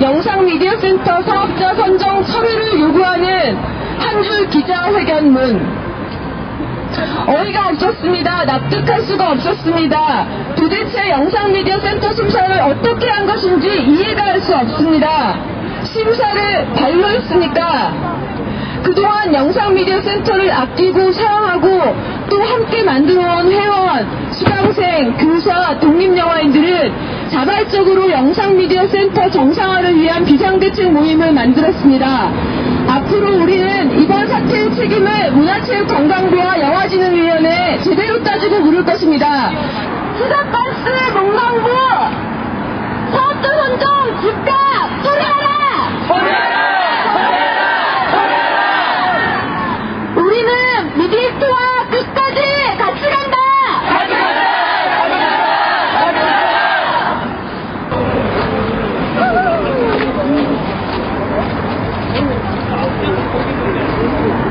영상미디어센터 사업자 선정 서류를 요구하는 한 줄 기자회견문. 어이가 없었습니다. 납득할 수가 없었습니다. 도대체 영상미디어센터 심사를 어떻게 한 것인지 이해가 할 수 없습니다. 심사를 발로 했으니까 그동안 영상미디어센터를 아끼고 사랑하고 또 함께 만들어온 회원, 수강생, 교사, 독립영화인들은 자발적으로 영상미디어센터 정상화를 위한 비상대책 모임을 만들었습니다. 앞으로 우리는 이번 사태의 책임을 문화체육관광부와 영화진흥위원회에 제대로 따지고 물을 것입니다. 수산가스 농광부 사업자 선정 즉각 소리하라! 우리는 미디스트와 よろしくお願いします。